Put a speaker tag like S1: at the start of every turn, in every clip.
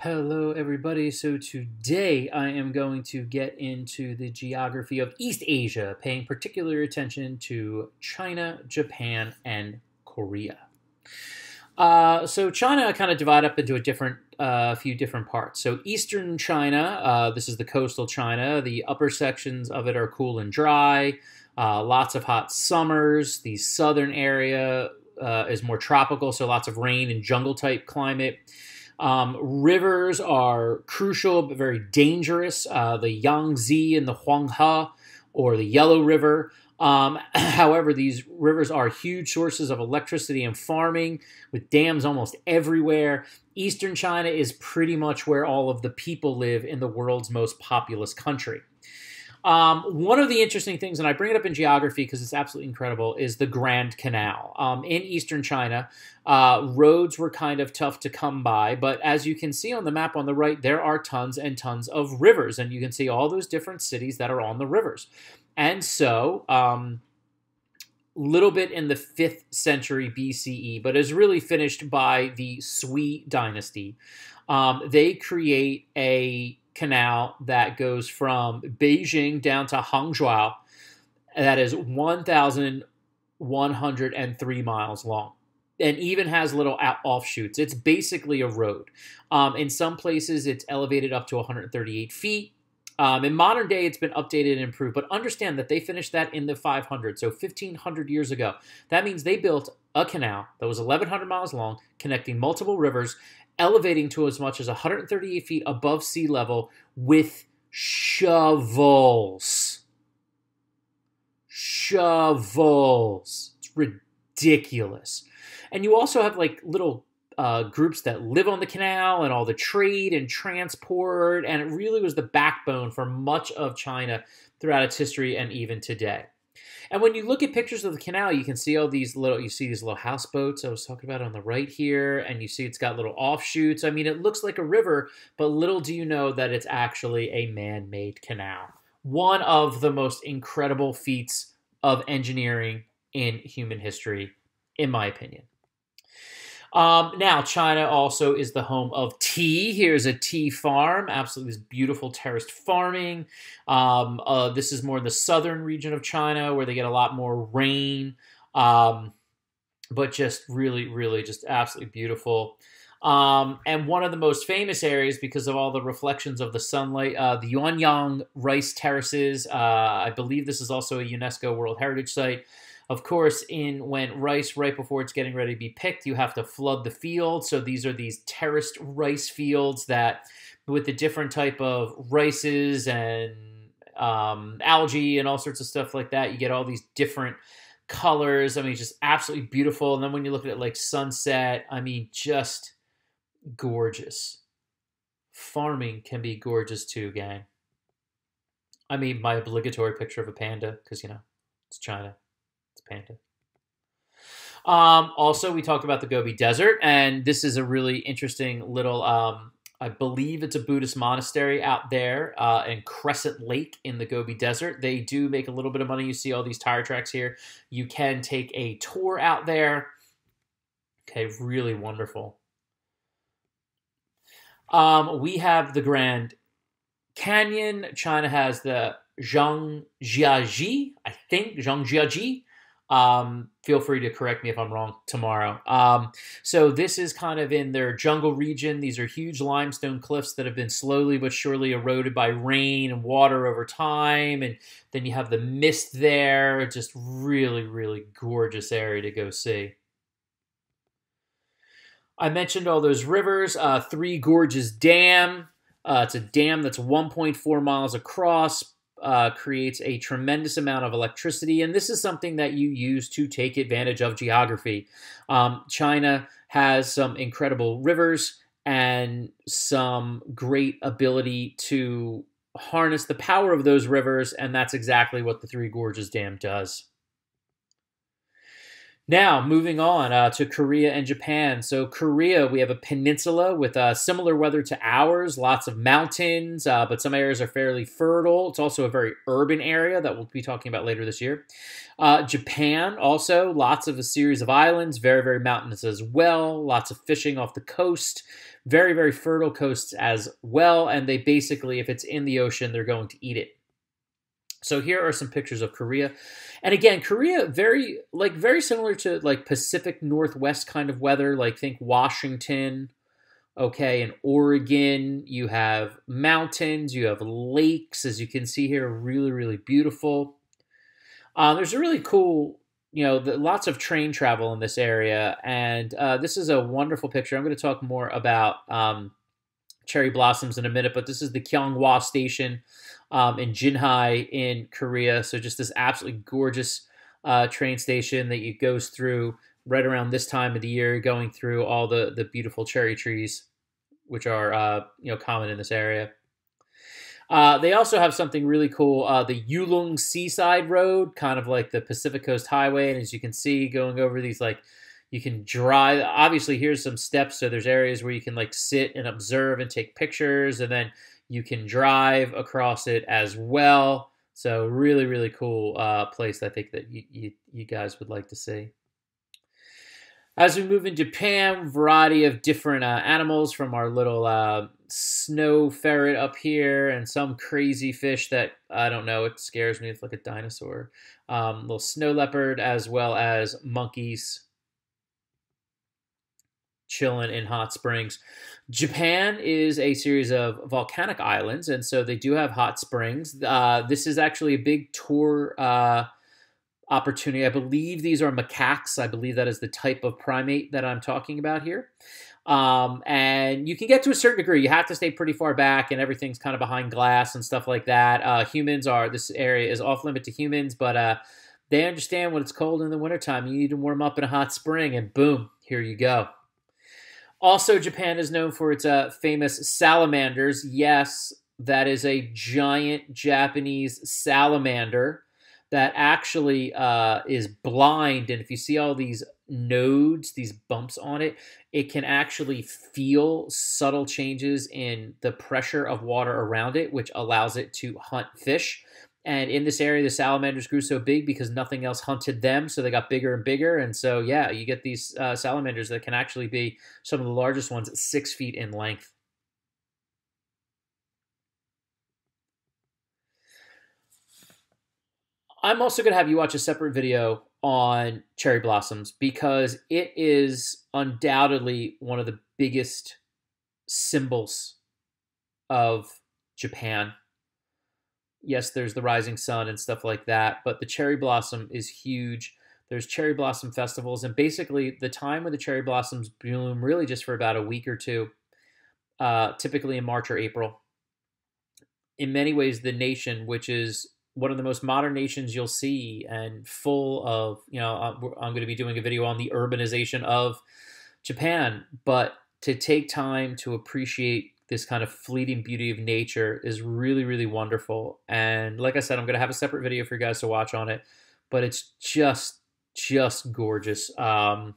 S1: Hello, everybody. So, today I am going to get into the geography of East Asia, paying particular attention to China, Japan, and Korea. Uh, so, China kind of divide up into a different, uh, few different parts. So, Eastern China, uh, this is the coastal China. The upper sections of it are cool and dry, uh, lots of hot summers. The southern area uh, is more tropical, so lots of rain and jungle type climate. Um, rivers are crucial but very dangerous. Uh, the Yangtze and the Huanghe, or the Yellow River. Um, however, these rivers are huge sources of electricity and farming, with dams almost everywhere. Eastern China is pretty much where all of the people live in the world's most populous country. Um, one of the interesting things, and I bring it up in geography because it's absolutely incredible, is the Grand Canal. Um, in eastern China, uh, roads were kind of tough to come by, but as you can see on the map on the right, there are tons and tons of rivers, and you can see all those different cities that are on the rivers. And so, um, little bit in the 5th century BCE, but is really finished by the Sui dynasty. Um, they create a canal that goes from Beijing down to Hangzhou that is 1,103 miles long and even has little offshoots. It's basically a road. Um, in some places, it's elevated up to 138 feet. Um, in modern day, it's been updated and improved, but understand that they finished that in the 500, so 1500 years ago. That means they built a canal that was 1100 miles long, connecting multiple rivers, elevating to as much as 138 feet above sea level with shovels. Shovels. It's ridiculous. And you also have like little uh, groups that live on the canal and all the trade and transport. And it really was the backbone for much of China throughout its history and even today. And when you look at pictures of the canal, you can see all these little, you see these little houseboats I was talking about on the right here, and you see it's got little offshoots. I mean, it looks like a river, but little do you know that it's actually a man made canal. One of the most incredible feats of engineering in human history, in my opinion. Um, now, China also is the home of tea. Here's a tea farm, absolutely beautiful terraced farming. Um, uh, this is more the southern region of China where they get a lot more rain, um, but just really, really, just absolutely beautiful. Um, and one of the most famous areas because of all the reflections of the sunlight, uh, the Yuanyang rice terraces. Uh, I believe this is also a UNESCO World Heritage Site. Of course, in when rice right before it's getting ready to be picked, you have to flood the field. So these are these terraced rice fields that, with the different type of rices and um, algae and all sorts of stuff like that, you get all these different colors. I mean, just absolutely beautiful. And then when you look at it like sunset, I mean, just gorgeous. Farming can be gorgeous too, gang. I mean, my obligatory picture of a panda, because, you know, it's China. Panda. Um, also, we talked about the Gobi Desert, and this is a really interesting little. Um, I believe it's a Buddhist monastery out there uh, in Crescent Lake in the Gobi Desert. They do make a little bit of money. You see all these tire tracks here. You can take a tour out there. Okay, really wonderful. Um, we have the Grand Canyon. China has the Zhangjiajie, I think Zhangjiajie. Um, feel free to correct me if I'm wrong tomorrow. Um, so this is kind of in their jungle region. These are huge limestone cliffs that have been slowly but surely eroded by rain and water over time. And then you have the mist there. Just really, really gorgeous area to go see. I mentioned all those rivers. Uh, Three Gorges Dam. Uh, it's a dam that's 1.4 miles across, uh, creates a tremendous amount of electricity, and this is something that you use to take advantage of geography. Um, China has some incredible rivers and some great ability to harness the power of those rivers, and that's exactly what the Three Gorges Dam does. Now, moving on uh, to Korea and Japan. So, Korea, we have a peninsula with uh, similar weather to ours, lots of mountains, uh, but some areas are fairly fertile. It's also a very urban area that we'll be talking about later this year. Uh, Japan, also, lots of a series of islands, very, very mountainous as well, lots of fishing off the coast, very, very fertile coasts as well. And they basically, if it's in the ocean, they're going to eat it. So here are some pictures of Korea. And again, Korea very like very similar to like Pacific Northwest kind of weather, like think Washington, okay, in Oregon, you have mountains, you have lakes as you can see here, really really beautiful. Uh, there's a really cool you know, the, lots of train travel in this area, and uh, this is a wonderful picture. I'm going to talk more about um, cherry blossoms in a minute, but this is the Kyunghwa station um, in Jinhae in Korea. So just this absolutely gorgeous uh, train station that you goes through right around this time of the year, going through all the the beautiful cherry trees, which are uh, you know common in this area. Uh, they also have something really cool, uh, the Yulung Seaside Road, kind of like the Pacific Coast Highway. And as you can see, going over these like you can drive obviously here's some steps so there's areas where you can like sit and observe and take pictures and then you can drive across it as well. So really, really cool uh, place. I think that you, you, you guys would like to see. As we move in Japan, variety of different uh, animals from our little uh, snow ferret up here and some crazy fish that I don't know. It scares me. It's like a dinosaur. Um, little snow leopard as well as monkeys chilling in hot springs. Japan is a series of volcanic islands, and so they do have hot springs. Uh, this is actually a big tour uh, opportunity. I believe these are macaques. I believe that is the type of primate that I'm talking about here. Um, and you can get to a certain degree. You have to stay pretty far back, and everything's kind of behind glass and stuff like that. Uh, humans are this area is off limit to humans, but uh, they understand when it's cold in the wintertime. You need to warm up in a hot spring, and boom, here you go. Also, Japan is known for its uh, famous salamanders. Yes, that is a giant Japanese salamander that actually uh, is blind. And if you see all these nodes, these bumps on it, it can actually feel subtle changes in the pressure of water around it, which allows it to hunt fish. And in this area, the salamanders grew so big because nothing else hunted them, so they got bigger and bigger. And so, yeah, you get these uh, salamanders that can actually be some of the largest ones six feet in length. I'm also going to have you watch a separate video on cherry blossoms because it is undoubtedly one of the biggest symbols of Japan yes, there's the rising sun and stuff like that, but the cherry blossom is huge. There's cherry blossom festivals, and basically the time when the cherry blossoms bloom really just for about a week or two, uh, typically in March or April. In many ways, the nation, which is one of the most modern nations you'll see and full of, you know, uh, I'm going to be doing a video on the urbanization of Japan, but to take time to appreciate this kind of fleeting beauty of nature is really, really wonderful. And like I said, I'm going to have a separate video for you guys to watch on it, but it's just, just gorgeous. Um,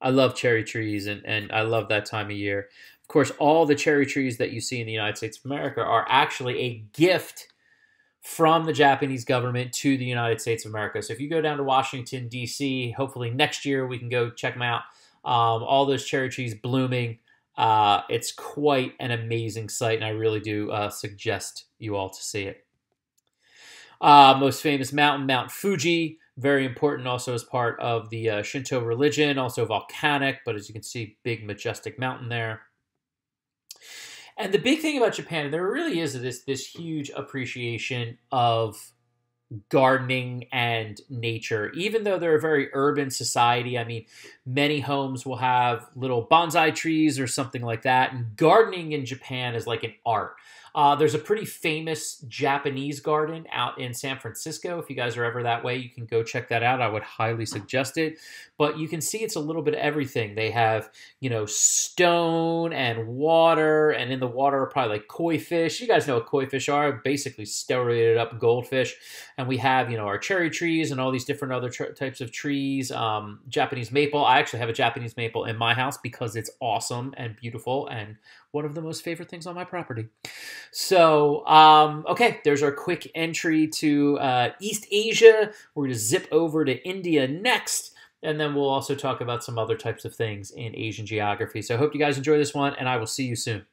S1: I love cherry trees and, and I love that time of year. Of course, all the cherry trees that you see in the United States of America are actually a gift from the Japanese government to the United States of America. So if you go down to Washington, D.C., hopefully next year we can go check them out. Um, all those cherry trees blooming. Uh, it's quite an amazing sight, and I really do uh, suggest you all to see it. Uh, most famous mountain, Mount Fuji, very important also as part of the uh, Shinto religion, also volcanic, but as you can see, big majestic mountain there. And the big thing about Japan, there really is this this huge appreciation of gardening and nature. Even though they're a very urban society, I mean, many homes will have little bonsai trees or something like that. And gardening in Japan is like an art. Uh, there's a pretty famous Japanese garden out in San Francisco. If you guys are ever that way, you can go check that out. I would highly suggest it. But you can see it's a little bit of everything. They have, you know, stone and water, and in the water are probably like koi fish. You guys know what koi fish are, basically steroided up goldfish. And we have, you know, our cherry trees and all these different other tr- types of trees. Um, Japanese maple. I actually have a Japanese maple in my house because it's awesome and beautiful and one of the most favorite things on my property. So, um, okay, there's our quick entry to uh, East Asia. We're going to zip over to India next. And then we'll also talk about some other types of things in Asian geography. So I hope you guys enjoy this one, and I will see you soon.